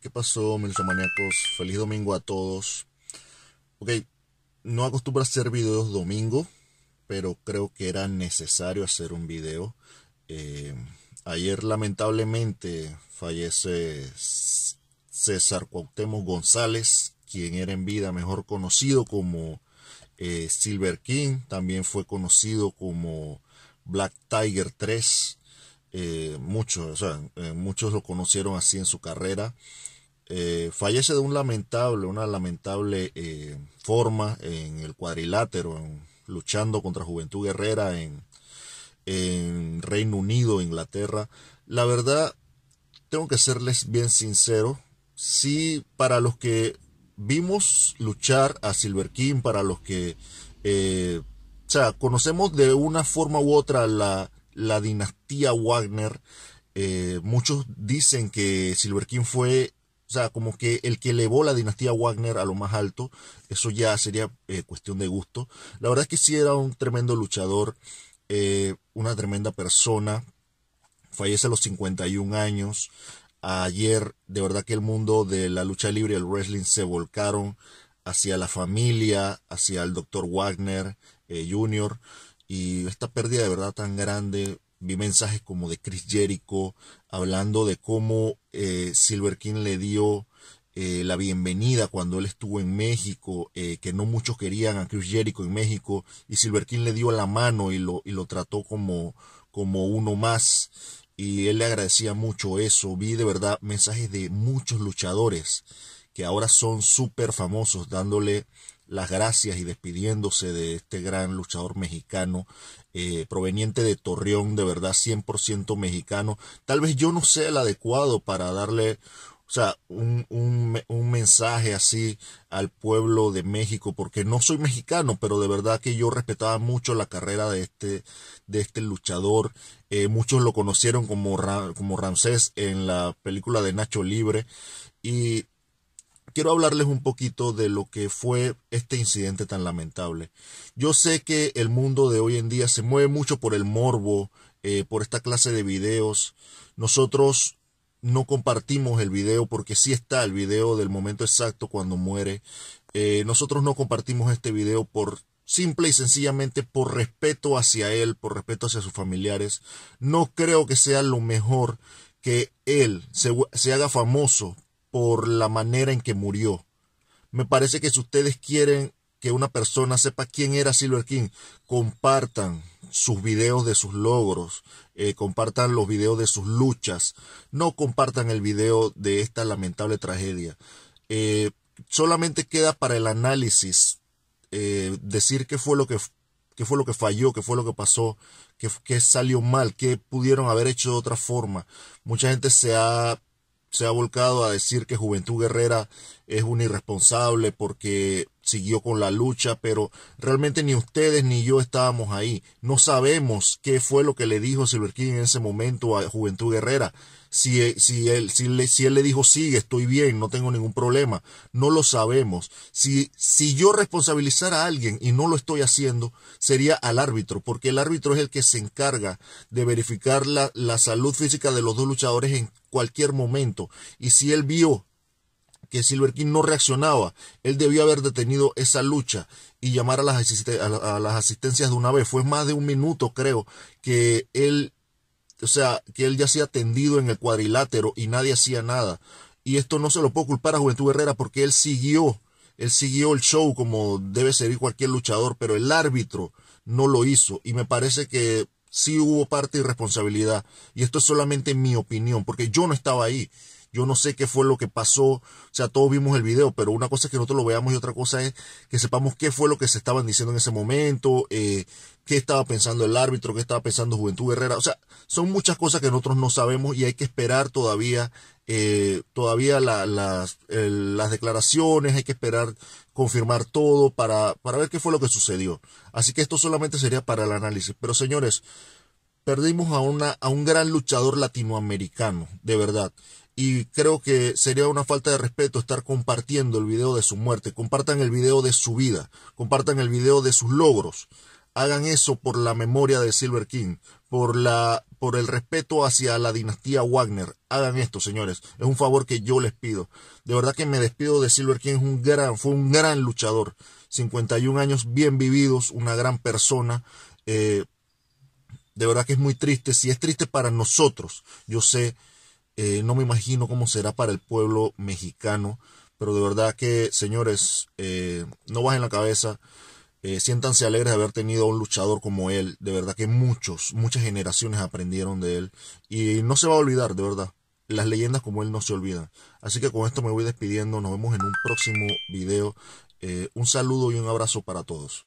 ¿qué pasó, maníacos? Feliz domingo a todos. Ok, no acostumbro a hacer videos domingo, pero creo que era necesario hacer un video. Eh, ayer, lamentablemente, fallece César Cuauhtémoc González, quien era en vida mejor conocido como eh, Silver King, también fue conocido como Black Tiger 3. Eh, muchos, eh, muchos lo conocieron así en su carrera. Eh, fallece de un lamentable, una lamentable forma en el cuadrilátero, luchando contra Juventud Guerrera en, en Reino Unido, Inglaterra. La verdad, tengo que serles bien sincero, sí, para los que vimos luchar a Silver King, para los que, o sea, conocemos de una forma u otra la, la dinastía Wagner. Eh, muchos dicen que Silver King fue, o sea, como que el que elevó la dinastía Wagner a lo más alto. Eso ya sería eh, cuestión de gusto. La verdad es que sí era un tremendo luchador, eh, una tremenda persona. Fallece a los 51 años. Ayer, de verdad que el mundo de la lucha libre y el wrestling se volcaron hacia la familia, hacia el doctor Wagner Jr y esta pérdida de verdad tan grande, vi mensajes como de Chris Jericho hablando de cómo eh, Silver King le dio eh, la bienvenida cuando él estuvo en México, eh, que no muchos querían a Chris Jericho en México, y Silver King le dio la mano y lo, y lo trató como, como uno más, y él le agradecía mucho eso. Vi de verdad mensajes de muchos luchadores que ahora son súper famosos dándole las gracias y despidiéndose de este gran luchador mexicano eh, proveniente de Torreón, de verdad 100% mexicano. Tal vez yo no sea el adecuado para darle, o sea, un, un, un, mensaje así al pueblo de México, porque no soy mexicano, pero de verdad que yo respetaba mucho la carrera de este, de este luchador. Eh, muchos lo conocieron como, como Ramsés en la película de Nacho Libre. Y quiero hablarles un poquito de lo que fue este incidente tan lamentable. Yo sé que el mundo de hoy en día se mueve mucho por el morbo, eh, por esta clase de videos. Nosotros no compartimos el video porque sí está el video del momento exacto cuando muere. Eh, nosotros no compartimos este video por simple y sencillamente por respeto hacia él, por respeto hacia sus familiares. No creo que sea lo mejor que él se, se haga famoso por la manera en que murió. Me parece que si ustedes quieren que una persona sepa quién era Silver King, compartan sus videos de sus logros, eh, compartan los videos de sus luchas, no compartan el video de esta lamentable tragedia. Eh, solamente queda para el análisis eh, decir qué fue lo que qué fue lo que falló, qué fue lo que pasó, qué, qué salió mal, qué pudieron haber hecho de otra forma. Mucha gente se ha se ha volcado a decir que Juventud Guerrera es un irresponsable porque siguió con la lucha, pero realmente ni ustedes ni yo estábamos ahí. No sabemos qué fue lo que le dijo Silver King en ese momento a Juventud Guerrera si, si, él, si, le, si él le dijo, sigue, estoy bien, no tengo ningún problema. No lo sabemos. Si, si yo responsabilizara a alguien y no lo estoy haciendo, sería al árbitro, porque el árbitro es el que se encarga de verificar la, la salud física de los dos luchadores en cualquier momento. Y si él vio que Silver King no reaccionaba. Él debió haber detenido esa lucha y llamar a las, a asistencias de una vez. Fue más de un minuto, creo, que él o sea, que él ya se tendido en el cuadrilátero y nadie hacía nada. Y esto no se lo puedo culpar a Juventud Guerrera porque él siguió, él siguió el show como debe seguir cualquier luchador, pero el árbitro no lo hizo. Y me parece que sí hubo parte de responsabilidad. Y esto es solamente mi opinión, porque yo no estaba ahí. Yo no sé qué fue lo que pasó, o sea, todos vimos el video, pero una cosa es que nosotros lo veamos y otra cosa es que sepamos qué fue lo que se estaban diciendo en ese momento, eh, qué estaba pensando el árbitro, qué estaba pensando Juventud Guerrera. O sea, son muchas cosas que nosotros no sabemos y hay que esperar todavía, eh, todavía las, las declaraciones, hay que esperar confirmar todo para, para ver qué fue lo que sucedió. Así que esto solamente sería para el análisis. Pero señores, perdimos a, una, a un gran luchador latinoamericano, de verdad y creo que sería una falta de respeto estar compartiendo el video de su muerte. Compartan el video de su vida, compartan el video de sus logros. Hagan eso por la memoria de Silver King, por la por el respeto hacia la dinastía Wagner, hagan esto, señores. Es un favor que yo les pido. De verdad que me despido de Silver King, es un gran, fue un gran luchador. 51 años bien vividos, una gran persona. Eh, de verdad que es muy triste. Si es triste para nosotros, yo sé, eh, no me imagino cómo será para el pueblo mexicano. Pero de verdad que, señores, eh, no bajen la cabeza. Eh, siéntanse alegres de haber tenido a un luchador como él. De verdad que muchos, muchas generaciones aprendieron de él. Y no se va a olvidar, de verdad. Las leyendas como él no se olvidan. Así que con esto me voy despidiendo. Nos vemos en un próximo video. Eh, un saludo y un abrazo para todos.